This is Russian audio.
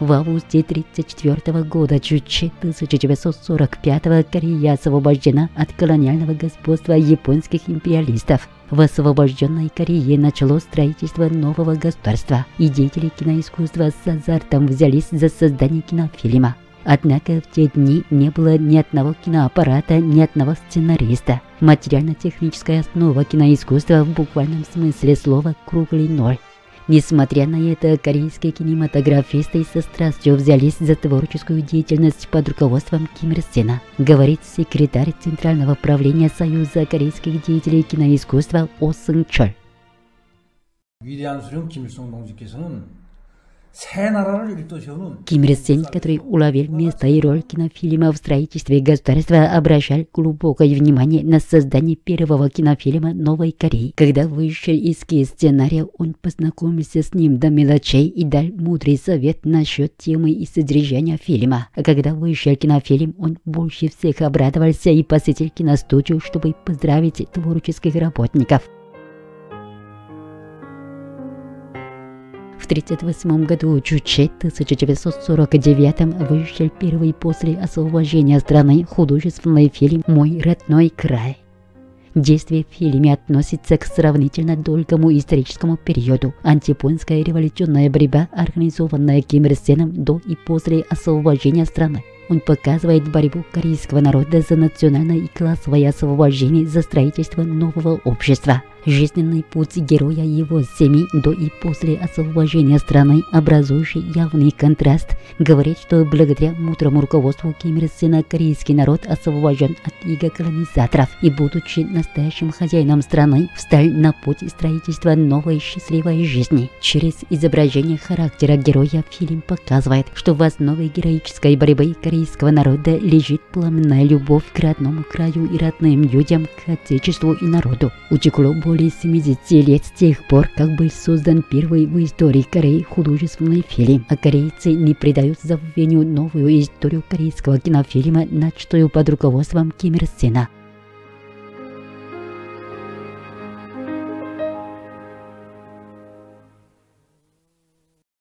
В августе 1934 года Чучи 1945 Корея освобождена от колониального господства японских империалистов. В освобожденной Корее начало строительство нового государства, и деятели киноискусства с азартом взялись за создание кинофильма. Однако в те дни не было ни одного киноаппарата, ни одного сценариста. Материально-техническая основа киноискусства в буквальном смысле слова круглый ноль. Несмотря на это, корейские кинематографисты со страстью взялись за творческую деятельность под руководством Ким Ир Сена, говорит секретарь Центрального правления Союза корейских деятелей киноискусства О Сung Чоль. 위대한 수령 김일성 동지께서는 Ким Ир Сен, который уловил место и роль кинофильма в строительстве государства, обращал глубокое внимание на создание первого кинофильма Новой Кореи. Когда вышел эскиз сценария, он познакомился с ним до мелочей и дал мудрый совет насчет темы и содержания фильма. А когда вышел кинофильм, он больше всех обрадовался и посетил киностудию, чтобы поздравить творческих работников. В 1938 году Чуче 1949 вышел первый после освобождения страны художественный фильм «Мой родной край». Действие в фильме относится к сравнительно долгому историческому периоду. Антипонская революционная борьба, организованная Ким Ир Сеном до и после освобождения страны. Он показывает борьбу корейского народа за национальное и классовое освобождение за строительство нового общества. Жизненный путь героя его семьи до и после освобождения страны, образующий явный контраст, говорит, что благодаря мудрому руководству Ким Ир Сена корейский народ освобожден от иго колонизаторов и, будучи настоящим хозяином страны, встал на путь строительства новой счастливой жизни. Через изображение характера героя фильм показывает, что в основе героической борьбы корейского народа лежит пламенная любовь к родному краю и родным людям, к отечеству и народу. Утекло более 70 лет с тех пор, как был создан первый в истории Кореи художественный фильм, а корейцы не придают забвению новую историю корейского кинофильма, начатую под руководством Ким Ир Сена.